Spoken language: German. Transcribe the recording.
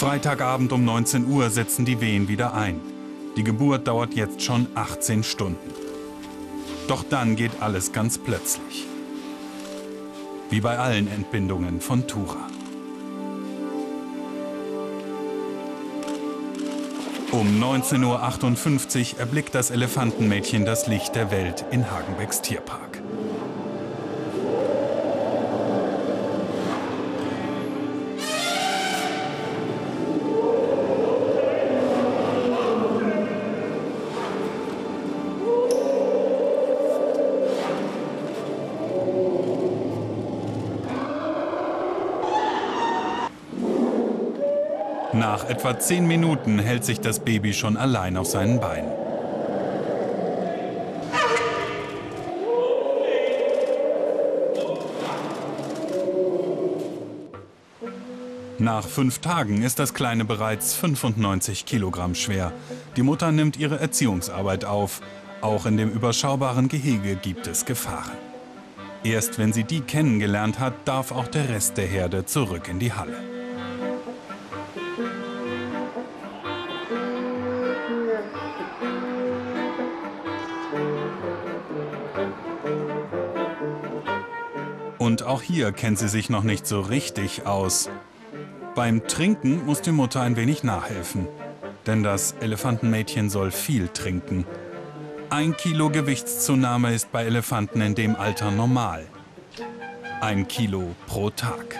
Freitagabend um 19 Uhr setzen die Wehen wieder ein. Die Geburt dauert jetzt schon 18 Stunden. Doch dann geht alles ganz plötzlich. Wie bei allen Entbindungen von Tura. Um 19.58 Uhr erblickt das Elefantenmädchen das Licht der Welt in Hagenbecks Tierpark. Nach etwa zehn Minuten hält sich das Baby schon allein auf seinen Beinen. Nach fünf Tagen ist das Kleine bereits 95 Kilogramm schwer. Die Mutter nimmt ihre Erziehungsarbeit auf. Auch in dem überschaubaren Gehege gibt es Gefahren. Erst wenn sie die kennengelernt hat, darf auch der Rest der Herde zurück in die Halle. Und auch hier kennt sie sich noch nicht so richtig aus. Beim Trinken muss die Mutter ein wenig nachhelfen. Denn das Elefantenmädchen soll viel trinken. Ein Kilo Gewichtszunahme ist bei Elefanten in dem Alter normal. Ein Kilo pro Tag.